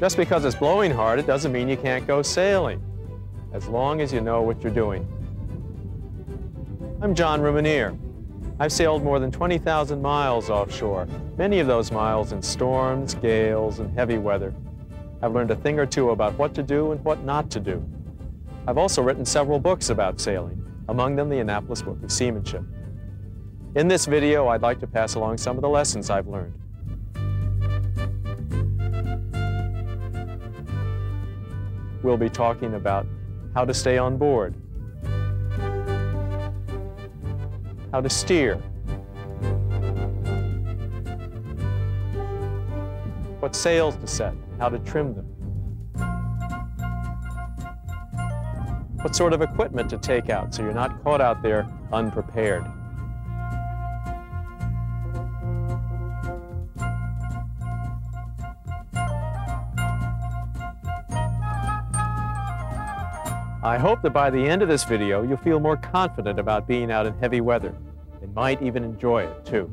Just because it's blowing hard, it doesn't mean you can't go sailing, as long as you know what you're doing. I'm John Rousmaniere. I've sailed more than 20,000 miles offshore, many of those miles in storms, gales, and heavy weather. I've learned a thing or two about what to do and what not to do. I've also written several books about sailing, among them the Annapolis Book of Seamanship. In this video, I'd like to pass along some of the lessons I've learned. We'll be talking about how to stay on board, how to steer, what sails to set, how to trim them, what sort of equipment to take out so you're not caught out there unprepared. I hope that by the end of this video, you'll feel more confident about being out in heavy weather and might even enjoy it too.